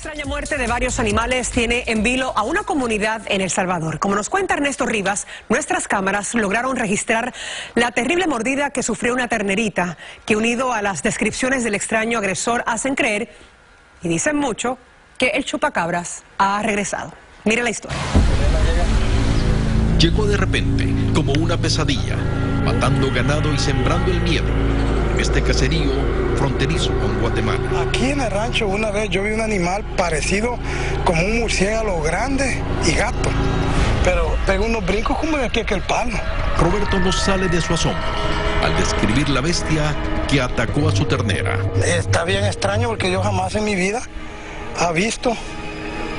extraña muerte de varios animales tiene en vilo a una comunidad en El Salvador. Como nos cuenta Ernesto Rivas, nuestras cámaras lograron registrar la terrible mordida que sufrió una ternerita, que unido a las descripciones del extraño agresor hacen creer, y dicen mucho, que el chupacabras ha regresado. Mire la historia. Llegó de repente, como una pesadilla, matando ganado y sembrando el miedo este caserío fronterizo con Guatemala. Aquí en el rancho una vez yo vi un animal parecido como un murciélago grande y gato, pero pegó unos brincos como de aquí aquel palo. Roberto no sale de su asombro al describir la bestia que atacó a su ternera. Está bien extraño porque yo jamás en mi vida ha visto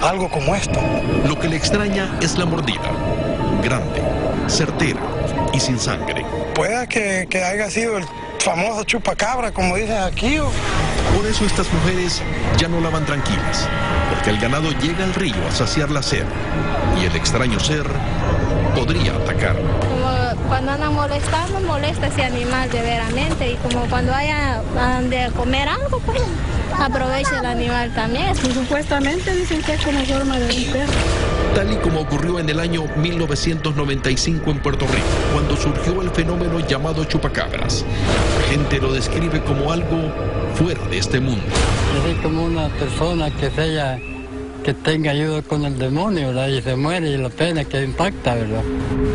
algo como esto. Lo que le extraña es la mordida, grande, certera y sin sangre. Pueda que, que haya sido el famoso chupacabra, como dicen aquí. Por eso estas mujeres ya no lavan tranquilas, porque el ganado llega al río a saciar la sed y el extraño ser podría atacar. Cuando andan molestando, molesta ese animal de veramente y como cuando haya de comer algo, pues aprovecha el animal también. supuestamente dicen que es como forma de un perro. Tal y como ocurrió en el año 1995 en Puerto Rico, cuando surgió el fenómeno llamado chupacabras. La gente lo describe como algo fuera de este mundo. Es como una persona que sea que tenga ayuda con el demonio, ¿verdad? Y se muere y la pena que impacta, ¿verdad?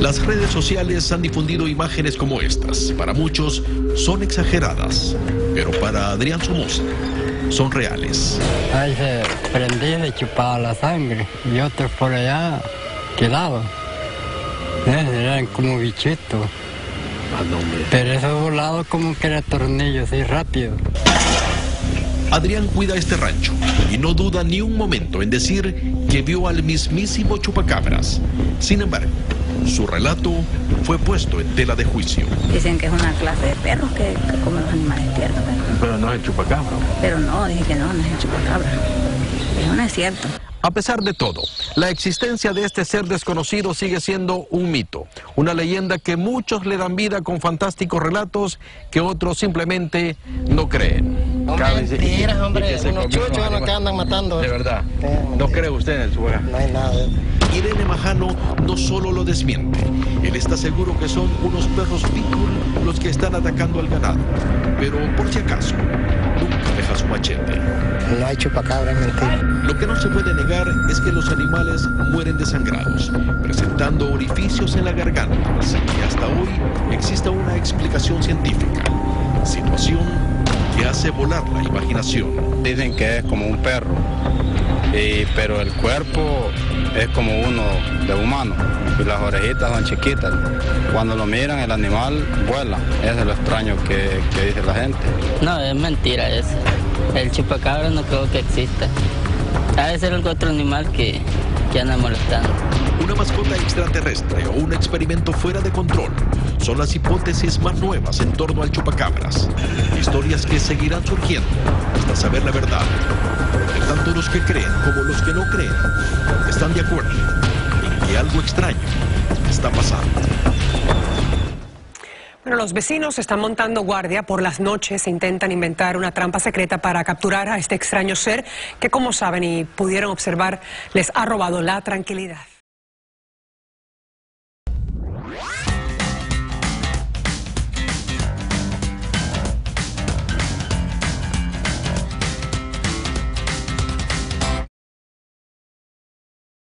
Las redes sociales han difundido imágenes como estas. Para muchos son exageradas, pero para Adrián Somoza son reales. Ahí se prendía y chupaba la sangre y otros por allá quedaban. Eh, eran como bichitos. Pero eso volado como que era tornillo, así rápido. Adrián cuida este rancho y no duda ni un momento en decir que vio al mismísimo chupacabras. Sin embargo, su relato fue puesto en tela de juicio. Dicen que es una clase de perro que, come los animales tiernos. Pero no es el chupacabra. Pero no, dije que no, no es el chupacabra. Eso no es cierto. A pesar de todo, la existencia de este ser desconocido sigue siendo un mito, una leyenda que muchos le dan vida con fantásticos relatos que otros simplemente no creen. Mentiras, hombre, unos chuchos los que andan matando. De verdad, ¿no cree usted en el chupacabra? No hay nada. Irene Majano no solo lo desmiente, él está seguro que son unos perros pitbull los que están atacando al ganado, pero por si acaso, nunca deja su machete. No hay chupacabra, es mentira. Lo que no se puede negar es que los animales mueren desangrados, presentando orificios en la garganta, sin que hasta hoy exista una explicación científica. Situación que hace volar la imaginación. Dicen que es como un perro, pero el cuerpo es como uno de humano y las orejitas son chiquitas. Cuando lo miran el animal vuela, eso es lo extraño que, que dice la gente. No, es mentira eso. El chupacabra no creo que exista. Ha de ser algún otro animal que, Una mascota extraterrestre o un experimento fuera de control son las hipótesis más nuevas en torno al chupacabras. Historias que seguirán surgiendo hasta saber la verdad. Tanto los que creen como los que no creen están de acuerdo en que algo extraño está pasando. Bueno, los vecinos están montando guardia por las noches e intentan inventar una trampa secreta para capturar a este extraño ser que, como saben y pudieron observar, les ha robado la tranquilidad.